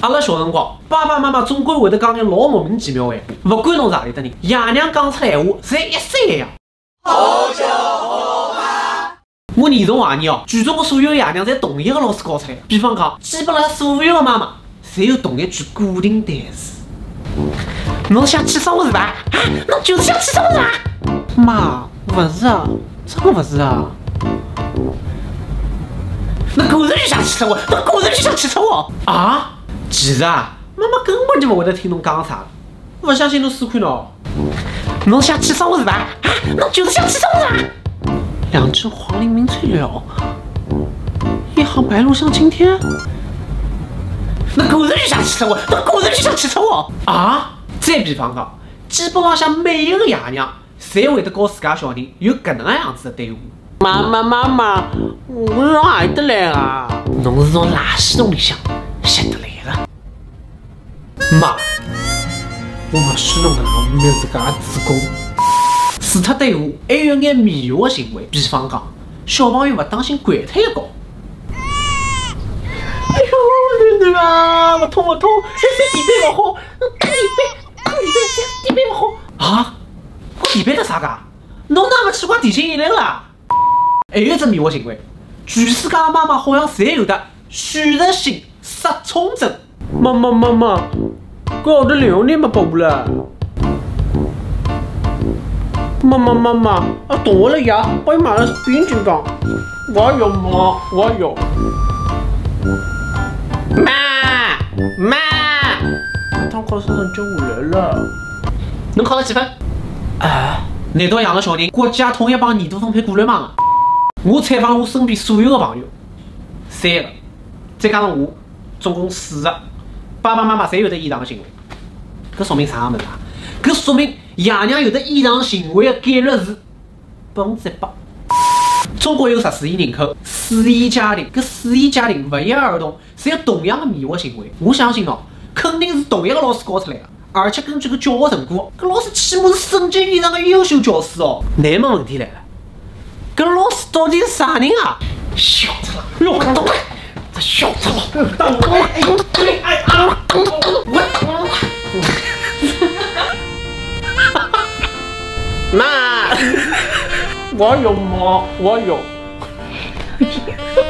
阿拉小辰光，爸爸妈妈总归会得讲眼老莫名其妙的闲话，不管侬是何里搭人，爷娘讲出来闲话，侪一式一样。好酒好妈。我严重怀疑哦，剧中的所有爷娘侪同一个老师教出来的。比方讲，基本上所有的妈妈，侪有同一句固定台词。侬想气死我是吧？啊，侬就是想气死我是吧？妈，不是啊，真的不是啊。那果然就想气死我，那果然就想气死我啊！其实啊，妈妈根本就不会得听侬讲啥，不相信侬试看喏。侬想气死我是吧？啊，侬就是想气死我是吧？两只黄鹂鸣翠柳，一行白鹭上青天。那果然就想气死我，那果然就想气死我啊！再比方讲，基本上像每一个爷娘，侪会得教自家小人有搿能样子的对话。妈妈妈妈，我是从哪里得来啊？侬是从垃圾桶里向拾得来的。妈，我勿许侬搿能污蔑自家的子宫。除脱对话，还有眼迷惑行为，比方讲，小朋友勿当心掼脱一跤。哎呦，囡囡啊，勿痛勿痛，地板勿好，地板，地板，地板勿好啊？我地板得啥噶？侬哪勿去挂地心引力啦？还有一只迷惑行为，全世界的妈妈好像侪有的选择性失聪症。妈妈妈妈，搿号头零用钿没拨我了。妈妈妈妈，啊，同学了爷帮伊买了变形我也要妈，我也要。妈妈，这趟考试成绩下来了，能考到几分？啊，难道养个小人，国家统一帮年度分配过了。吗？我采访了我身边所有的朋友，三个，再加上我，总共四个，爸爸妈妈侪有得异常的行为，搿说明啥物事啊？搿说明爷娘有得异常行为的概率是百分之一百。中国有十四亿人口，四亿家庭，搿四亿家庭勿一而同侪有同样的迷惑行为。我相信哦，肯定是同一个老师教出来的，而且根据搿教学成果，搿老师起码是省级以上的优秀教师哦。那么问题来了。搿老师到底是啥人啊？小子了，老懂了，这小子了，当我哎哎哎啊！我妈，我有毛，我有。